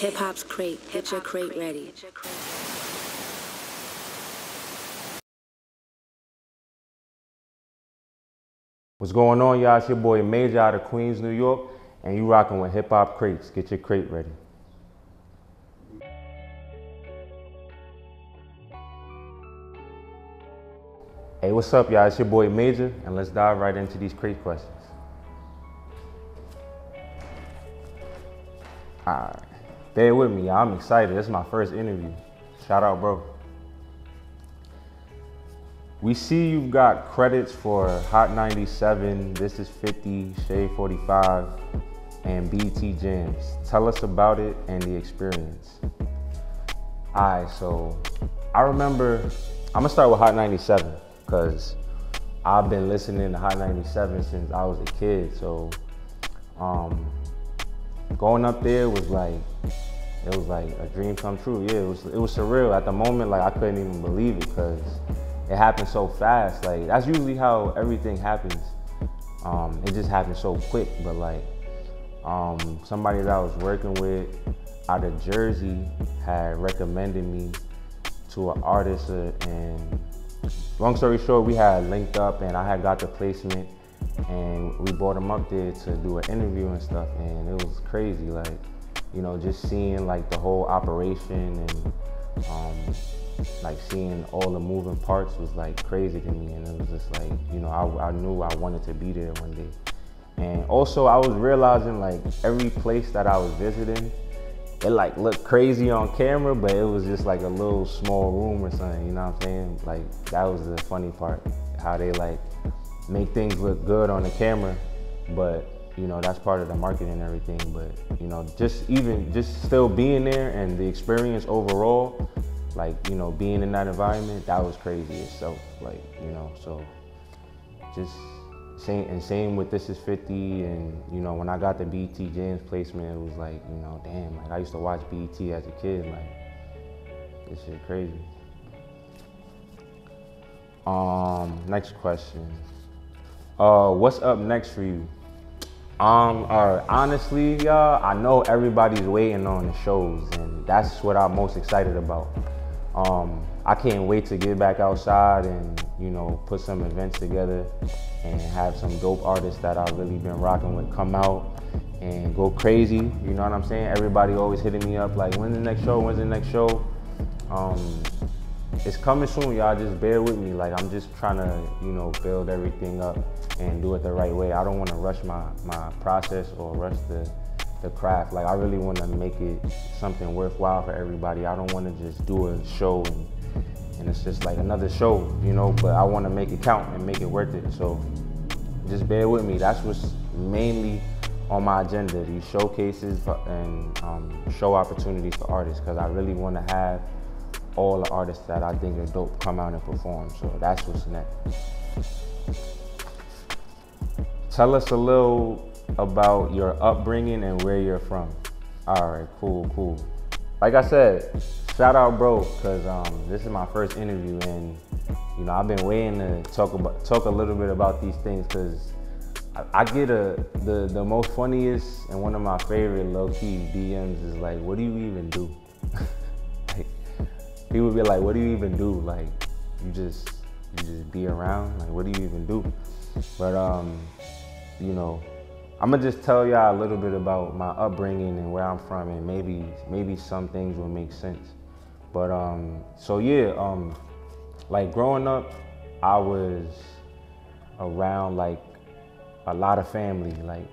Hip Hop's Crate. Get your crate ready. What's going on, y'all? It's your boy Major out of Queens, New York, and you rocking with Hip Hop Crates. Get your crate ready. Hey, what's up, y'all? It's your boy Major, and let's dive right into these crate questions. Alright, bear with me. I'm excited. This is my first interview. Shout out, bro. We see you've got credits for Hot 97, This is 50, Shade 45, and BET Jams. Tell us about it and the experience. Alright, so I remember, I'm gonna start with Hot 97 because I've been listening to Hot 97 since I was a kid. So um, going up there was like, it was like a dream come true. Yeah, it was it was surreal. At the moment, like I couldn't even believe it because it happened so fast. Like that's usually how everything happens. Um, it just happened so quick. But like um, somebody that I was working with out of Jersey had recommended me to an artist, uh, and long story short, we had linked up, and I had got the placement, and we brought him up there to do an interview and stuff, and it was crazy. Like you know, just seeing like the whole operation and um, like seeing all the moving parts was like crazy to me and it was just like you know I, I knew I wanted to be there one day and also I was realizing like every place that I was visiting it like looked crazy on camera but it was just like a little small room or something you know what I'm saying like that was the funny part how they like make things look good on the camera but you know that's part of the marketing and everything but you know just even just still being there and the experience overall like you know being in that environment that was crazy itself like you know so just same and same with this is 50 and you know when i got the BET Jams placement it was like you know damn like i used to watch BET as a kid like this shit crazy. Um next question uh what's up next for you um, honestly, y'all, I know everybody's waiting on the shows, and that's what I'm most excited about. Um, I can't wait to get back outside and you know put some events together and have some dope artists that I've really been rocking with come out and go crazy. You know what I'm saying? Everybody always hitting me up like, when's the next show? When's the next show? Um, it's coming soon, y'all. Just bear with me. Like I'm just trying to, you know, build everything up and do it the right way. I don't want to rush my my process or rush the the craft. Like I really want to make it something worthwhile for everybody. I don't want to just do a show and and it's just like another show, you know. But I want to make it count and make it worth it. So just bear with me. That's what's mainly on my agenda. These showcases and um, show opportunities for artists because I really want to have all the artists that I think are dope come out and perform. So that's what's next. Tell us a little about your upbringing and where you're from. All right, cool, cool. Like I said, shout out, bro, because um, this is my first interview, and you know I've been waiting to talk about talk a little bit about these things because I, I, get a the the most funniest and one of my favorite low key DMs is like, "What do you even do?" People be like, "What do you even do?" Like, you just you just be around. Like, what do you even do? But um, you know, I'm gonna just tell y'all a little bit about my upbringing and where I'm from, and maybe maybe some things will make sense. But um, so yeah, um, like growing up, I was around like a lot of family. Like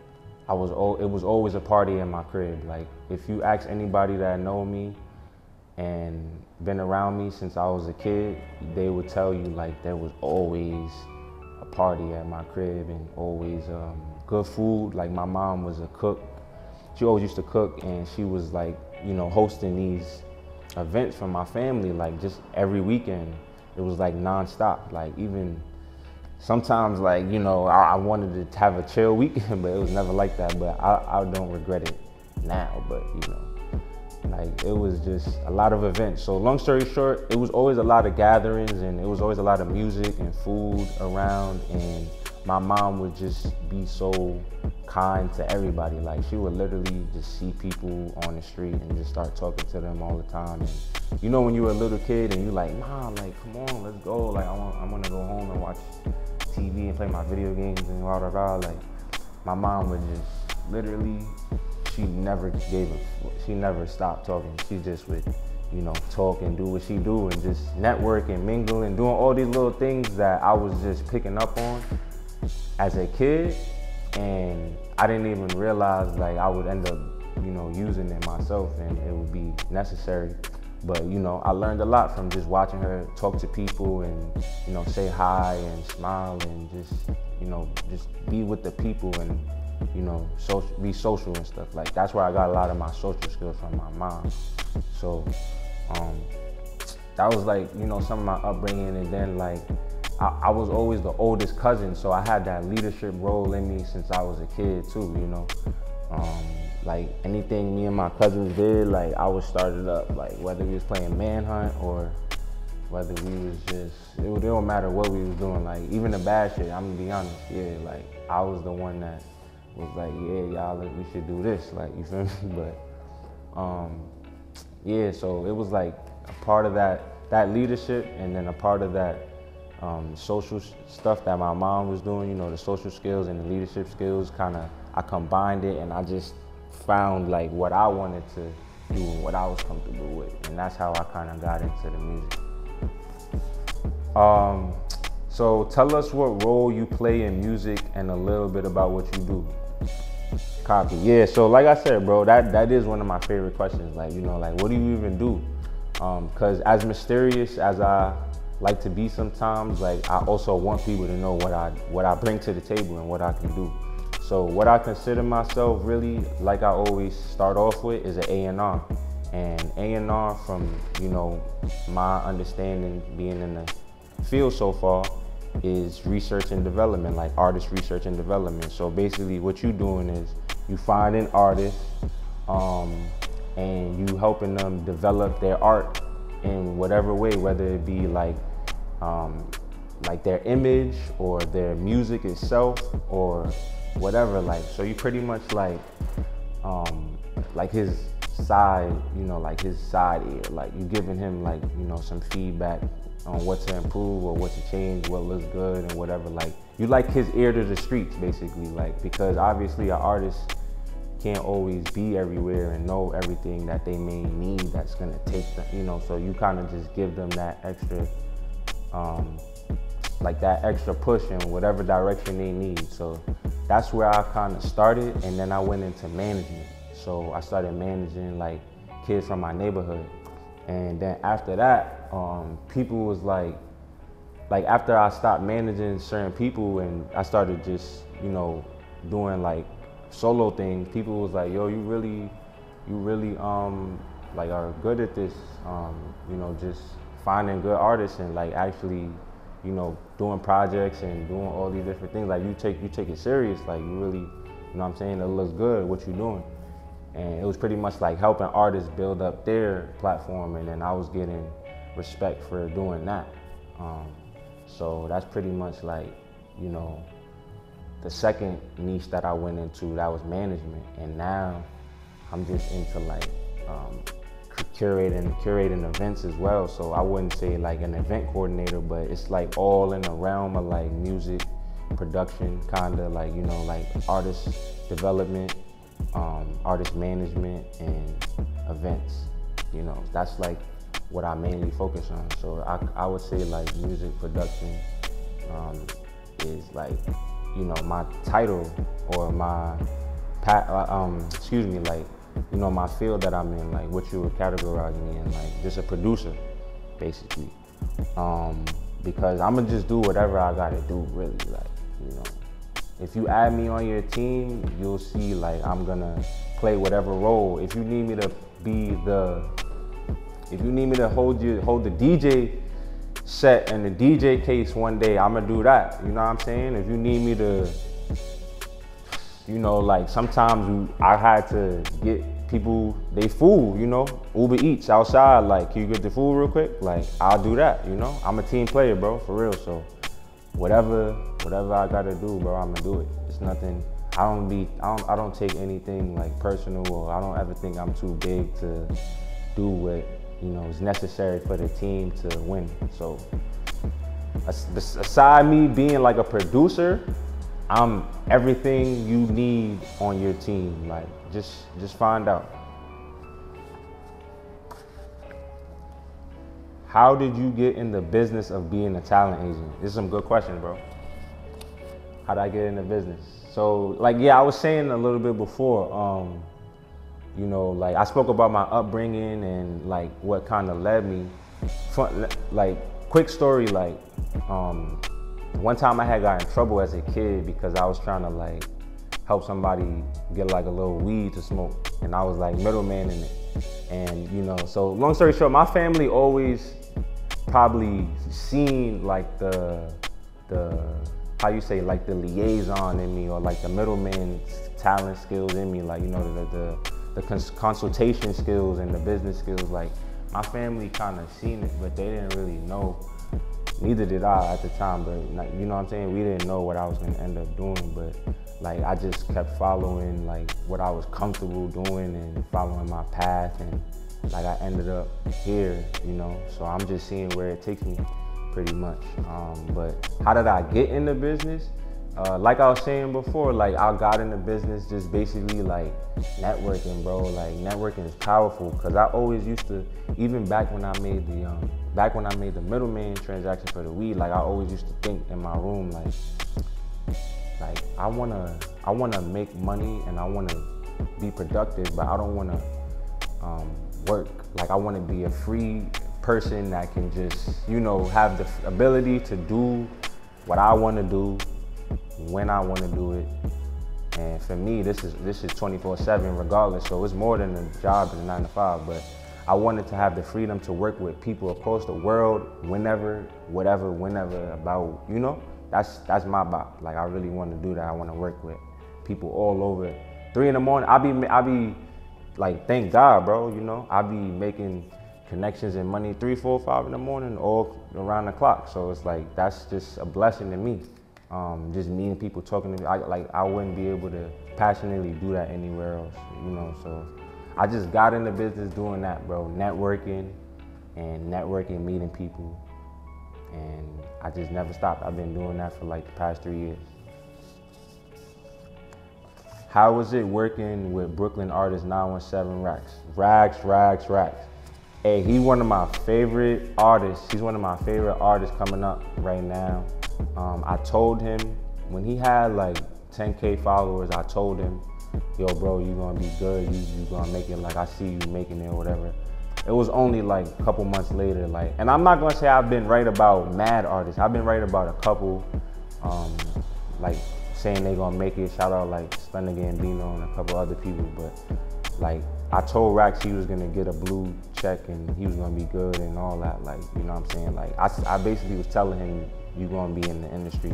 I was, it was always a party in my crib. Like if you ask anybody that know me and been around me since I was a kid, they would tell you like there was always a party at my crib and always um, good food. Like my mom was a cook. She always used to cook and she was like, you know, hosting these events for my family, like just every weekend. It was like nonstop. Like even sometimes like, you know, I, I wanted to have a chill weekend, but it was never like that. But I, I don't regret it now, but you know. Like it was just a lot of events. So long story short, it was always a lot of gatherings and it was always a lot of music and food around and my mom would just be so kind to everybody. Like she would literally just see people on the street and just start talking to them all the time. And you know when you were a little kid and you like, mom, like come on, let's go. Like I want, I want to go home and watch TV and play my video games and blah blah blah. Like my mom would just literally, she never gave a, she never stopped talking. She just would, you know, talk and do what she do and just network and mingle and doing all these little things that I was just picking up on as a kid and I didn't even realize like I would end up, you know, using it myself and it would be necessary. But you know, I learned a lot from just watching her talk to people and you know say hi and smile and just you know just be with the people and you know be social and stuff. Like that's where I got a lot of my social skills from my mom. So um, that was like you know some of my upbringing and then like I, I, was always the oldest cousin, so I had that leadership role in me since I was a kid too, you know. Um, like anything me and my cousins did, like I was started up, like whether we was playing manhunt or whether we was just, it, it don't matter what we was doing, like even the bad shit, I'm gonna be honest, yeah, like I was the one that was like, yeah, y'all, we should do this, like, you feel me? But, um, yeah, so it was like a part of that, that leadership and then a part of that um, social stuff that my mom was doing, you know, the social skills and the leadership skills, kind of, I combined it and I just found like what I wanted to do and what I was comfortable with. And that's how I kind of got into the music. Um, so tell us what role you play in music and a little bit about what you do. Copy. Yeah, so like I said, bro, that, that is one of my favorite questions. Like, you know, like what do you even do? Because um, as mysterious as I like to be sometimes, like I also want people to know what I what I bring to the table and what I can do. So what I consider myself really, like I always start off with, is an A&R. And A&R from, you know, my understanding being in the field so far is research and development, like artist research and development. So basically what you're doing is you find an artist um, and you helping them develop their art in whatever way, whether it be like um, like their image or their music itself or whatever. Like, so you pretty much like, um, like his side, you know, like his side ear. Like you giving him like, you know, some feedback on what to improve or what to change, what looks good and whatever. Like you like his ear to the streets, basically. Like because obviously an artist can't always be everywhere and know everything that they may need that's gonna take them, you know. So you kind of just give them that extra. Um, like that extra push in whatever direction they need. So that's where I kind of started, and then I went into management. So I started managing like kids from my neighborhood, and then after that, um, people was like, like after I stopped managing certain people and I started just you know doing like solo things, people was like, yo, you really, you really um like are good at this, um, you know, just finding good artists and like actually you know, doing projects and doing all these different things, like you take you take it serious, like you really, you know what I'm saying, it looks good what you're doing. And it was pretty much like helping artists build up their platform and then I was getting respect for doing that. Um, so that's pretty much like, you know, the second niche that I went into, that was management. And now I'm just into like um, curating curating events as well. So I wouldn't say like an event coordinator, but it's like all in the realm of like music production, kind of like you know like artist development, um, artist management, and events. You know that's like what I mainly focus on. So I, I would say like music production um, is like you know my title or my uh, um, excuse me like you know, my field that I'm in, like what you would categorize me in, like just a producer, basically. Um, because I'm gonna just do whatever I gotta do, really. Like, you know, if you add me on your team, you'll see like I'm gonna play whatever role. If you need me to be the, if you need me to hold you, hold the DJ set and the DJ case one day, I'm gonna do that. You know what I'm saying? If you need me to you know, like sometimes I had to get people they food, you know, Uber Eats outside. Like, can you get the food real quick? Like, I'll do that. You know, I'm a team player, bro, for real. So, whatever, whatever I gotta do, bro, I'm gonna do it. It's nothing. I don't be. I don't. I don't take anything like personal, or I don't ever think I'm too big to do what you know is necessary for the team to win. So, aside me being like a producer, I'm everything you need on your team. Like, just just find out. How did you get in the business of being a talent agent? This is some good questions, bro. How did I get in the business? So, like, yeah, I was saying a little bit before. Um, you know, like I spoke about my upbringing and like what kind of led me. Fun, like, quick story, like, um, one time I had got in trouble as a kid because I was trying to like help somebody get like a little weed to smoke, and I was like middleman in it. And you know, so long story short, my family always probably seen like the the how you say like the liaison in me or like the middleman talent skills in me, like you know the the, the cons- consultation skills and the business skills. Like my family kind of seen it, but they didn't really know. Neither did I at the time, but you know what I'm saying. We didn't know what I was gonna end up doing, but like I just kept following like what I was comfortable doing and following my path and like I ended up here, you know. So I'm just seeing where it takes me pretty much. Um, but how did I get in the business? Uh, like I was saying before, like I got in the business just basically like networking, bro. Like networking is powerful because I always used to, even back when I made the, um, back when I made the middleman transaction for the weed, like I always used to think in my room, like, like I wanna, I wanna make money and I wanna be productive, but I don't wanna um, work. Like I want to be a free person that can just, you know, have the ability to do what I want to do when I want to do it. And for me, this is this is 24/7 regardless. So it's more than a job and a nine to five. But I wanted to have the freedom to work with people across the world, whenever, whatever, whenever. About you know, that's that's my bop. Like I really want to do that. I want to work with people all over. Three in the morning, I be I be like thank God, bro. You know, I be making connections and money three, four, five in the morning, all around the clock. So it's like that's just a blessing to me. Um, just meeting people, talking to me. I, like I wouldn't be able to passionately do that anywhere else. You know, so I just got into business doing that, bro. Networking and networking, meeting people, and I just never stopped. I've been doing that for like the past three years. How was it working with Brooklyn artist 917 Rackz? Rackz, Rackz, Rackz. Hey, he's one of my favorite artists. He's one of my favorite artists coming up right now. Um, I told him when he had like 10k followers, I told him, yo, bro, you gonna be good. You you gonna make it. Like I see you making it or whatever. It was only like a couple months later, like, and I'm not gonna say I've been right about mad artists. I've been right about a couple, um, like saying they gonna make it. Shout out like Stunna Gambino and a couple other people, but like I told Rackz he was gonna get a blue check and he was gonna be good and all that. Like you know what I'm saying? Like I, I basically was telling him you're gonna be in the industry,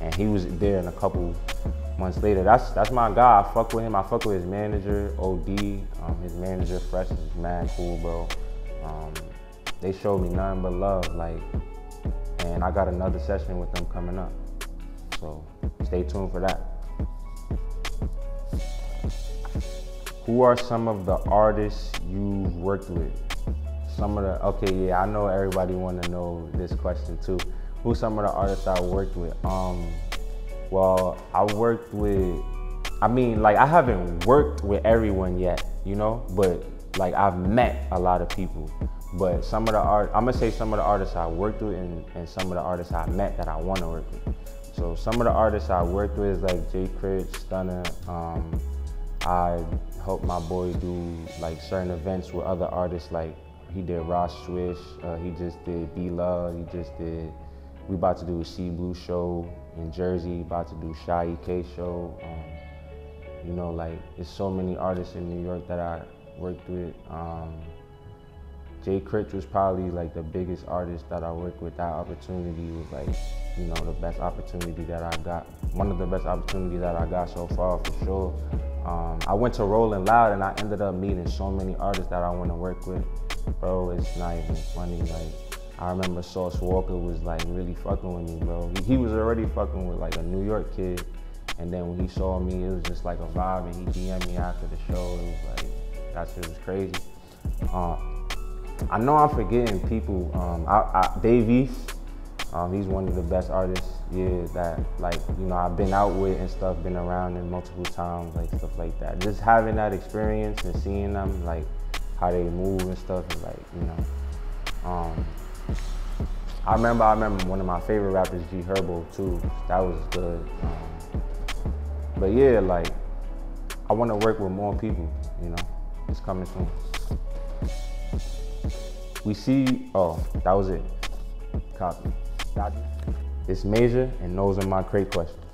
and he was there in a couple months later. That's that's my guy. I fuck with him. I fuck with his manager OD. Um, his manager Fresh is mad cool, bro. Um, they showed me nothing but love. Like, and I got another session with them coming up. So stay tuned for that. Who are some of the artists you've worked with? Some of the okay, yeah, I know everybody want to know this question too. Who some of the artists I worked with? Um, well, I worked with. I mean, like I haven't worked with everyone yet, you know, but like I've met a lot of people. But some of the art, I'm gonna say some of the artists I worked with and, and some of the artists I met that I want to work with. So some of the artists I worked with is like Jay Critch, Stunna. Um, I helped my boy do like certain events with other artists. Like he did Rah Swish, uh, he just did B Love, he just did. We about to do a C Blu show in Jersey. About to do Sha EK show. Um, you know, like there's so many artists in New York that I worked with. Um, Jay Critch was probably like the biggest artist that I worked with. That opportunity was like, you know, the best opportunity that I got. One of the best opportunities that I got so far for sure. Um, I went to Rolling Loud and I ended up meeting so many artists that I want to work with. Bro, it's not even funny. Like, I remember Sauce Walka was like really fucking with me, bro. He, he was already fucking with like a New York kid, and then when he saw me, it was just like a vibe, and he DM'd me after the show. It was like that shit was crazy. Um, I know I'm forgetting people. Um, I, I, Dave East, um, he's one of the best artists, yeah, that like, you know, I've been out with and stuff, been around him multiple times, like stuff like that. Just having that experience and seeing them, like how they move and stuff, and like, you know. Um, I remember, I remember one of my favorite rappers, G Herbo, too. That was good. Um, but yeah, like, I want to work with more people, you know. It's coming soon. We see, oh, that was it. Copy. It's major, and those are my crate questions.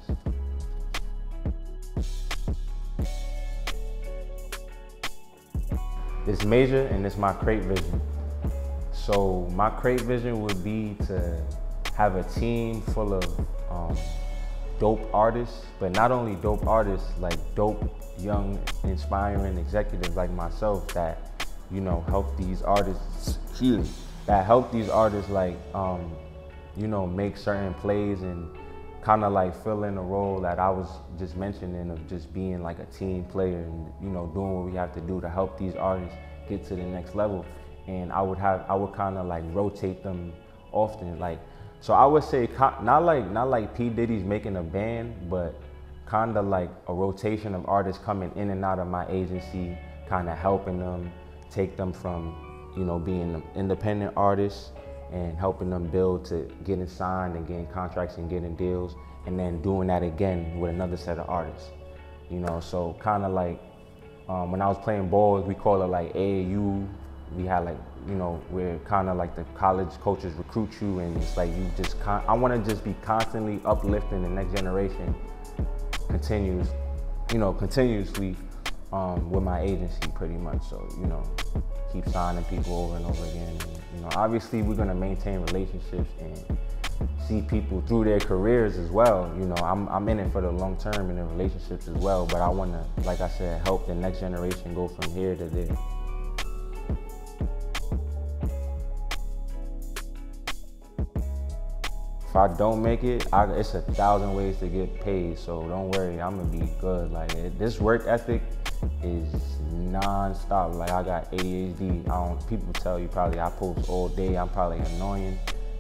It's major, and it's my crate vision. So my crate vision would be to have a team full of um, dope artists, but not only dope artists, like dope, young, inspiring executives like myself that, you know, help these artists, that help these artists like um, you know, make certain plays and kind of like fill in a role that I was just mentioning of just being like a team player and you know doing what we have to do to help these artists get to the next level. And I would have I would kind of like rotate them often, like so I would say not like not like P Diddy's making a band, but kind of like a rotation of artists coming in and out of my agency, kind of helping them take them from you know being independent artists and helping them build to getting signed and getting contracts and getting deals and then doing that again with another set of artists. You know, so kind of like um, when I was playing ball, we call it like AAU. We had like, you know, where kind of like the college coaches recruit you and it's like you just, con- I want to just be constantly uplifting the next generation continues, you know, continuously um, with my agency pretty much. So, you know, keep signing people over and over again. And, you know, obviously we're gonna maintain relationships and see people through their careers as well. You know, I'm, I'm in it for the long term in the relationships as well, but I wanna, like I said, help the next generation go from here to there. If I don't make it, I, it's a thousand ways to get paid. So don't worry, I'm gonna be good. Like this work ethic is non-stop. Like I got ADHD. I don't, people tell you probably I post all day. I'm probably annoying.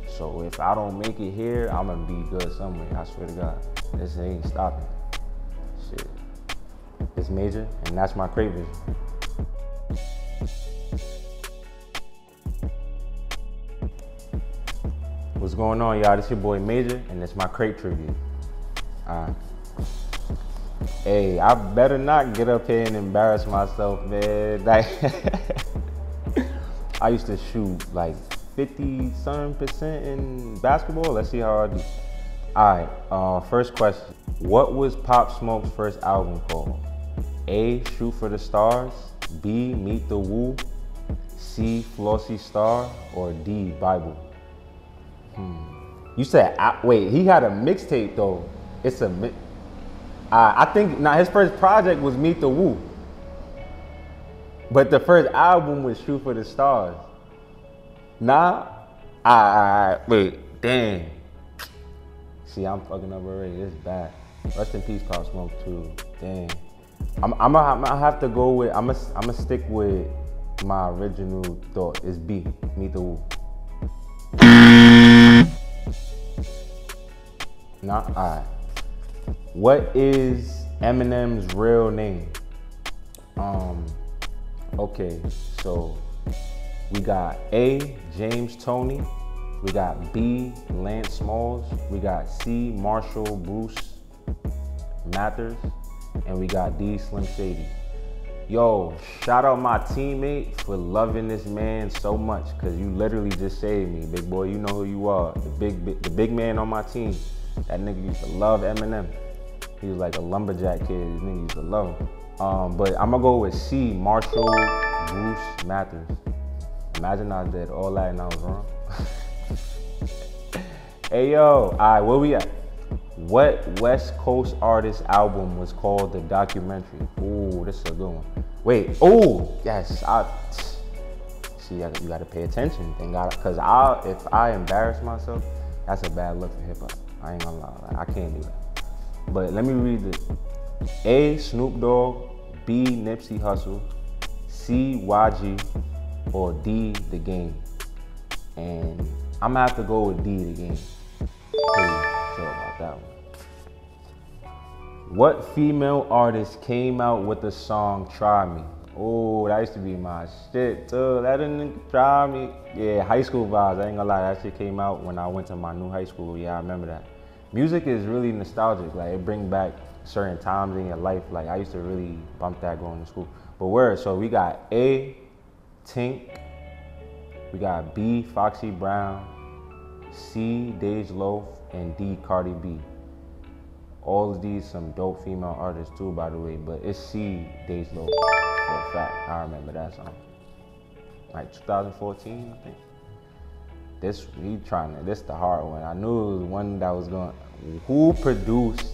So if I don't make it here, I'm gonna be good somewhere. I swear to God, this ain't stopping. Shit, it's major, and that's my crate What's going on, y'all? This your boy Major, and it's my crate tribute. All right. Hey, I better not get up here and embarrass myself, man. Like, I used to shoot like 50 some percent in basketball. Let's see how I do. All right, uh, first question. What was Pop Smoke's first album called? A, Shoot for the Stars. B, Meet the Woo. C, Flossy Star. Or D, Bible? Hmm. You said, wait, he had a mixtape though. It's a uh, I think now his first project was Meet the Woo. But the first album was Shoot for the Stars. Nah, I, I, wait, damn. See, I'm fucking up already. Is bad. Rest in peace, Pop Smoke too. Damn. I'm, I'm gonna have to go with. I'm gonna, I'm gonna stick with my original thought. Is B. Meet the Woo. Nah, I. What is Eminem's real name? Um, okay, so we got A, James Tony. We got B, Lance Smalls. We got C, Marshall Bruce Mathers. And we got D, Slim Shady. Yo, shout out my teammate for loving this man so much because you literally just saved me, big boy. You know who you are. The big, the big man on my team. That nigga used to love Eminem. He was like a lumberjack kid. These niggas used to love him. Um, but I'm gonna go with C, Marshall Bruce Mathers. Imagine I did all that and I was wrong. hey yo, all right, where we at? What West Coast artist album was called the documentary? Ooh, this is a good one. Wait, oh, yes, I, see, you gotta pay attention. Thank God, because I, if I embarrass myself, that's a bad look for hip hop. I ain't gonna lie, like, I can't do that. But let me read it. A. Snoop Dogg, B. Nipsey Hussle, C. YG, or D. The Game. And I'm gonna have to go with D. The Game. Pretty sure about that one. What female artist came out with the song Try Me? Oh, that used to be my shit too. That didn't try me. Yeah, high school vibes. I ain't gonna lie, that shit came out when I went to my new high school. Yeah, I remember that. Music is really nostalgic. Like it brings back certain times in your life. Like I used to really bump that going to school. But where? So we got A, Tink. We got B, Foxy Brown. C, Dej Loaf, and D, Cardi B. All of these some dope female artists too, by the way. But it's C, Dej Loaf for a fact. I remember that song. Like 2014, I think. This he trying to. This the hard one. I knew it was one that was going. Who produced?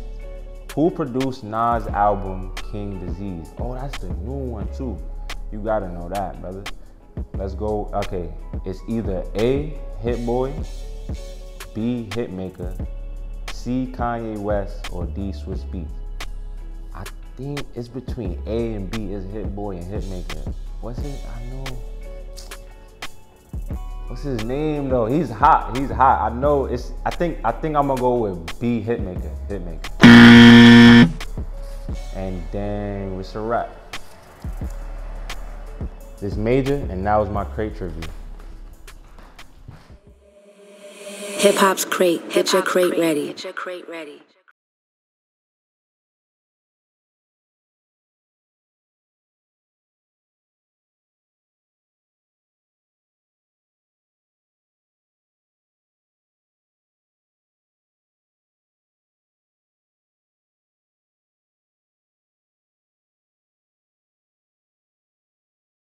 Who produced Nas' album King Disease? Oh, that's the new one too. You gotta know that, brother. Let's go. Okay, it's either A. Hit Boy, B. Hitmaker, C. Kanye West, or D. Swizz Beatz I think it's between A and B is Hit Boy and Hitmaker. What's it? I know. What's his name though? He's hot. He's hot. I know. It's. I think. I think I'm gonna go with B Hitmaker. Hitmaker. And dang, it's a wrap. This major, and that was my crate review. Hip hop's crate. Get your crate ready. Your crate ready.